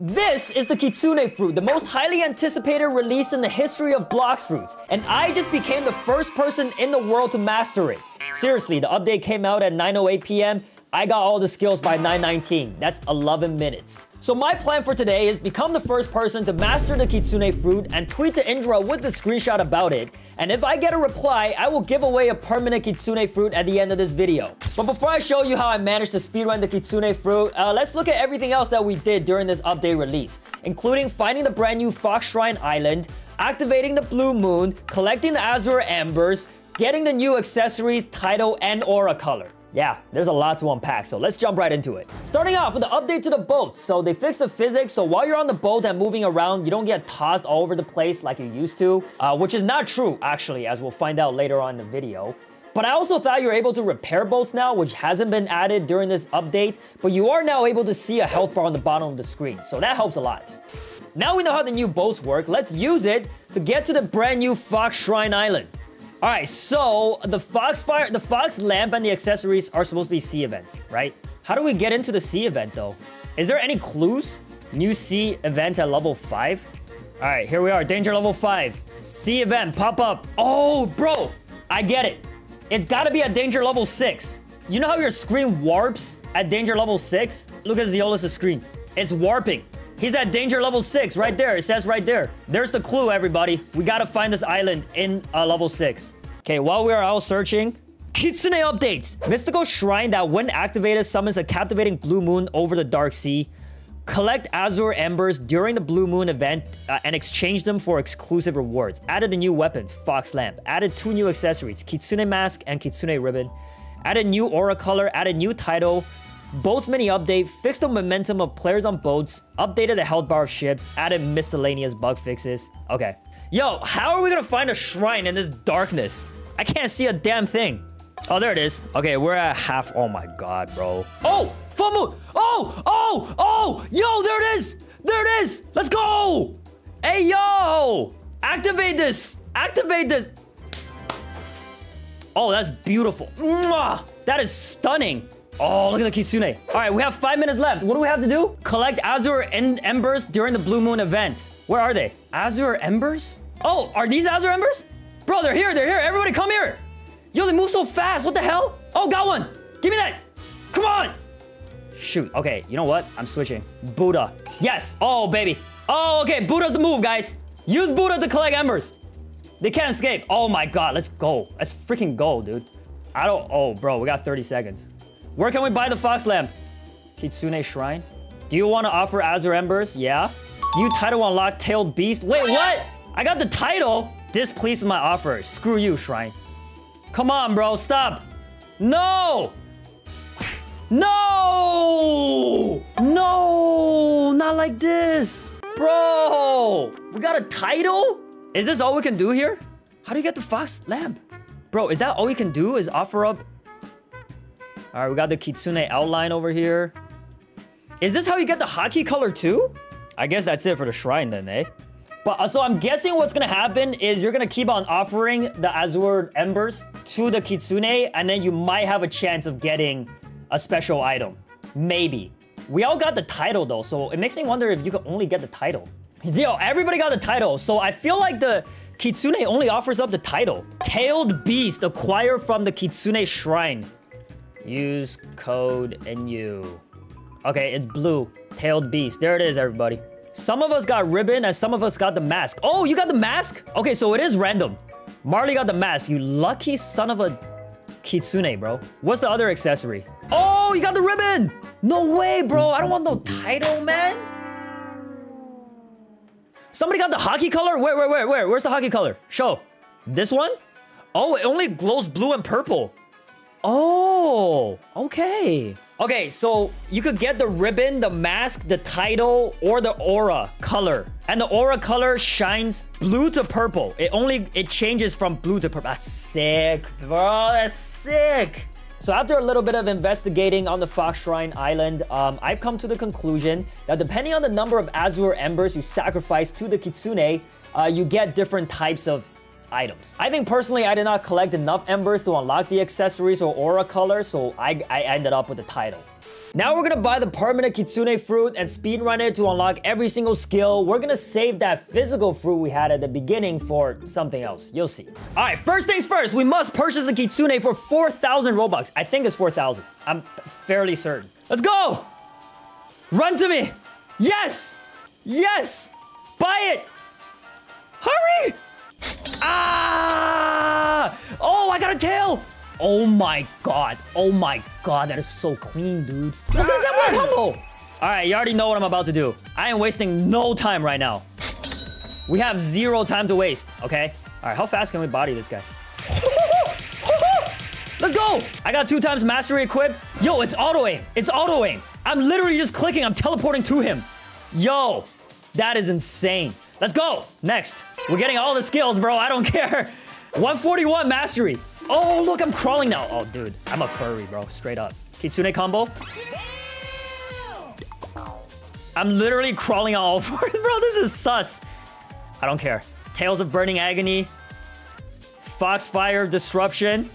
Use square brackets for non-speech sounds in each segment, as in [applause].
This is the Kitsune fruit, the most highly anticipated release in the history of Blox Fruits, and I just became the first person in the world to master it. Seriously, the update came out at 9.08 p.m., I got all the skills by 919. That's 11 minutes. So my plan for today is become the first person to master the Kitsune fruit and tweet to Indra with the screenshot about it. And if I get a reply, I will give away a permanent Kitsune fruit at the end of this video. But before I show you how I managed to speedrun the Kitsune fruit, uh, let's look at everything else that we did during this update release, including finding the brand new Fox Shrine Island, activating the Blue Moon, collecting the Azure Embers, getting the new accessories, title, and aura color. Yeah, there's a lot to unpack, so let's jump right into it. Starting off with the update to the boat. So they fixed the physics, so while you're on the boat and moving around, you don't get tossed all over the place like you used to, uh, which is not true, actually, as we'll find out later on in the video. But I also thought you were able to repair boats now, which hasn't been added during this update, but you are now able to see a health bar on the bottom of the screen, so that helps a lot. Now we know how the new boats work, let's use it to get to the brand new Fox Shrine Island. All right, so the Fox Fire, the Fox Lamp and the accessories are supposed to be Sea Events, right? How do we get into the Sea Event though? Is there any clues? New Sea Event at level 5? All right, here we are, danger level 5. Sea Event, pop up. Oh, bro, I get it. It's gotta be at danger level 6. You know how your screen warps at danger level 6? Look at Zeolus' screen. It's warping. He's at danger level 6, right there. It says right there. There's the clue, everybody. We gotta find this island in uh, level 6. Okay, while we are out searching, Kitsune updates! Mystical Shrine that when activated summons a captivating blue moon over the dark sea. Collect Azure Embers during the Blue Moon event uh, and exchange them for exclusive rewards. Added a new weapon, Fox Lamp. Added two new accessories, Kitsune Mask and Kitsune Ribbon. Added new aura color, added new title, Boats mini update, fixed the momentum of players on boats, updated the health bar of ships, added miscellaneous bug fixes. Okay. Yo, how are we gonna find a shrine in this darkness? I can't see a damn thing. Oh, there it is. Okay, we're at half. Oh my god, bro. Oh, full moon. Oh, oh, oh. Yo, there it is. There it is. Let's go. Hey, yo. Activate this. Activate this. Oh, that's beautiful. Mwah! That is stunning. Oh, look at the Kitsune. All right, we have five minutes left. What do we have to do? Collect Azure Embers during the Blue Moon event. Where are they? Azure Embers? Oh, are these Azure Embers? Bro, they're here, they're here. Everybody come here. Yo, they move so fast. What the hell? Oh, got one. Give me that. Come on. Shoot. Okay, you know what? I'm switching. Buddha. Yes. Oh, baby. Oh, okay. Buddha's the move, guys. Use Buddha to collect embers. They can't escape. Oh my god, let's go. Let's freaking go, dude. I don't... Oh, bro, we got 30 seconds. Where can we buy the Fox Lamp? Kitsune Shrine? Do you want to offer Azure Embers? Yeah. You title unlock Tailed Beast? Wait, what? I got the title? Displeased with my offer. Screw you, Shrine. Come on, bro. Stop. No! No! No! Not like this. Bro! We got a title? Is this all we can do here? How do you get the Fox Lamp? Bro, is that all you can do is offer up all right, we got the Kitsune outline over here. Is this how you get the Haki color too? I guess that's it for the shrine then, eh? But uh, so I'm guessing what's gonna happen is you're gonna keep on offering the Azure Embers to the Kitsune, and then you might have a chance of getting a special item. Maybe. We all got the title though, so it makes me wonder if you can only get the title. Yo, everybody got the title, so I feel like the Kitsune only offers up the title. Tailed Beast, acquire from the Kitsune Shrine. Use code Enyu. Okay, it's blue. Tailed beast. There it is, everybody. Some of us got ribbon and some of us got the mask. Oh, you got the mask? Okay, so it is random. Marley got the mask. You lucky son of a kitsune, bro. What's the other accessory? Oh, you got the ribbon! No way, bro. I don't want no title, man. Somebody got the Haki color? Where, where, where, where? Where's the Haki color? Show. This one? Oh, it only glows blue and purple. Oh, okay. Okay, so you could get the ribbon, the mask, the title, or the aura color. And the aura color shines blue to purple. It only, it changes from blue to purple. That's sick, bro. That's sick. So after a little bit of investigating on the Fox Shrine Island, um, I've come to the conclusion that depending on the number of Azure Embers you sacrifice to the Kitsune, uh, you get different types of items. I think personally, I did not collect enough embers to unlock the accessories or aura color, so I, I ended up with the title. Now we're gonna buy the permanent Kitsune fruit and speedrun it to unlock every single skill. We're gonna save that physical fruit we had at the beginning for something else. You'll see. All right, first things first, we must purchase the Kitsune for 4,000 Robux. I think it's 4,000. I'm fairly certain. Let's go! Run to me! Yes! Yes! Buy it! Hurry! Ah! Oh, I got a tail! Oh my god. Oh my god, that is so clean, dude. Look at this M1 combo! Alright, you already know what I'm about to do. I am wasting no time right now. We have zero time to waste, okay? Alright, how fast can we body this guy? [laughs] Let's go! I got two times mastery equipped. Yo, it's auto aim. It's auto aim. I'm literally just clicking. I'm teleporting to him. Yo, that is insane. Let's go. Next. We're getting all the skills, bro. I don't [laughs] care. 141 mastery. Oh, look, I'm crawling now. Oh, dude, I'm a furry, bro. Straight up. Kitsune combo. I'm literally crawling on all [laughs] fours, bro. This is sus. I don't care. Tails of Burning Agony. Foxfire Disruption.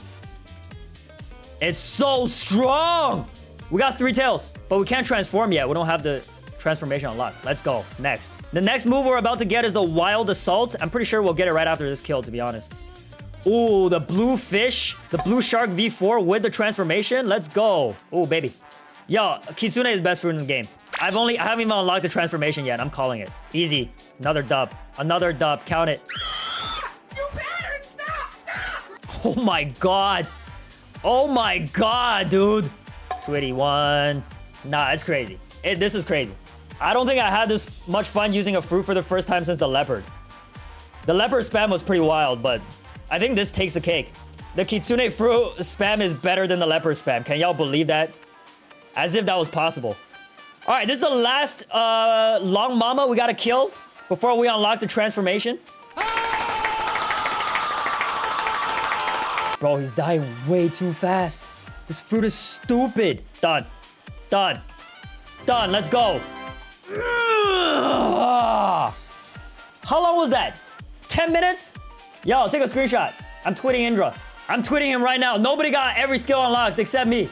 It's so strong. We got three tails, but we can't transform yet. We don't have the transformation unlocked. Let's go. Next. The next move we're about to get is the Wild Assault. I'm pretty sure we'll get it right after this kill, to be honest. Ooh, the blue fish. The blue shark V4 with the transformation. Let's go. Ooh, baby. Yo, Kitsune is best fruit in the game. I've only, I haven't even unlocked the transformation yet. I'm calling it. Easy. Another dub. Another dub. Count it. You better stop! Stop! Oh my god. Oh my god, dude. 281. Nah, it's crazy. It, this is crazy. I don't think I had this much fun using a fruit for the first time since the leopard. The leopard spam was pretty wild, but I think this takes the cake. The Kitsune fruit spam is better than the leopard spam. Can y'all believe that? As if that was possible. All right, this is the last uh, long mama we gotta kill before we unlock the transformation. Bro, he's dying way too fast. This fruit is stupid. Done. Done. Done. Let's go. How long was that? 10 minutes? Yo, take a screenshot. I'm tweeting Indra. I'm tweeting him right now. Nobody got every skill unlocked except me.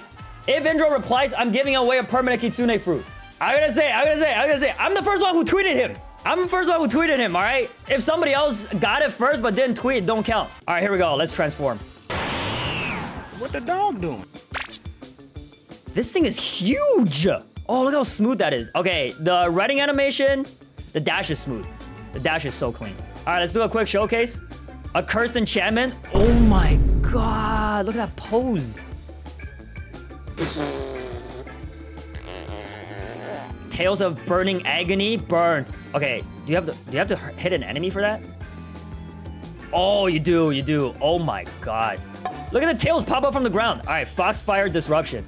If Indra replies, I'm giving away a permanent Kitsune fruit. I'm gonna say, I'm gonna say, I'm gonna say, I'm the first one who tweeted him. I'm the first one who tweeted him, all right? If somebody else got it first but didn't tweet, don't count. All right, here we go. Let's transform. What the dog doing? This thing is huge. Oh, look how smooth that is. Okay, the running animation, the dash is smooth. The dash is so clean. All right, let's do a quick showcase. A cursed enchantment. Oh my god, look at that pose. Tails of Burning Agony, burn. Okay, do you have to do you have to hit an enemy for that? Oh, you do, you do. Oh my god. Look at the tails pop up from the ground. All right, Foxfire Disruption.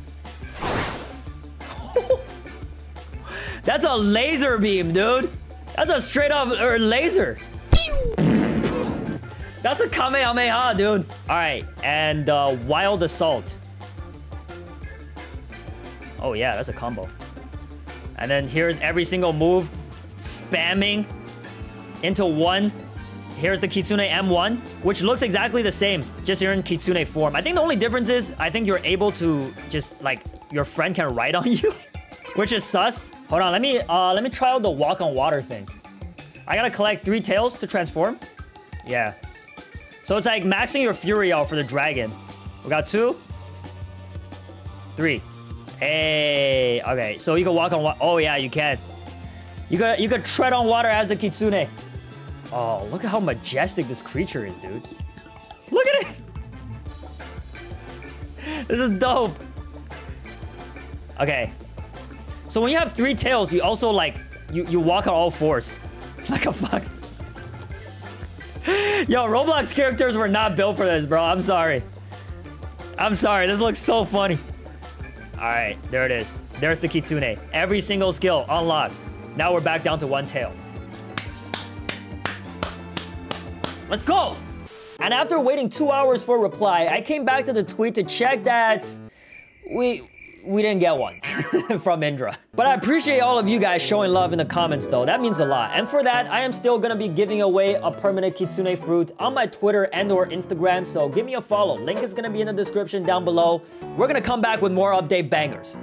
[laughs] That's a laser beam, dude. That's a straight up er, laser. That's a Kamehameha, dude. All right, and uh, Wild Assault. Oh yeah, that's a combo. And then here's every single move spamming into one. Here's the Kitsune M1, which looks exactly the same, just you're in Kitsune form. I think the only difference is I think you're able to just like your friend can ride on [laughs] you, which is sus. Hold on, let me uh let me try out the walk on water thing. I gotta collect three tails to transform. Yeah. So it's like maxing your fury out for the dragon. We got two, three. Hey, okay. So you can walk on water. Oh yeah, you can. You could you could tread on water as the kitsune. Oh, look at how majestic this creature is, dude. Look at it. [laughs] This is dope. Okay. So when you have three tails, you also like you you walk on all fours, [laughs] like a fox. [laughs] Yo, Roblox characters were not built for this, bro. I'm sorry. I'm sorry. This looks so funny. All right, there it is. There's the Kitsune. Every single skill unlocked. Now we're back down to one tail. Let's go! And after waiting two hours for a reply, I came back to the tweet to check that we we didn't get one [laughs] from Indra. But I appreciate all of you guys showing love in the comments though. That means a lot. And for that, I am still gonna be giving away a permanent Kitsune fruit on my Twitter and or Instagram. So give me a follow. Link is gonna be in the description down below. We're gonna come back with more update bangers.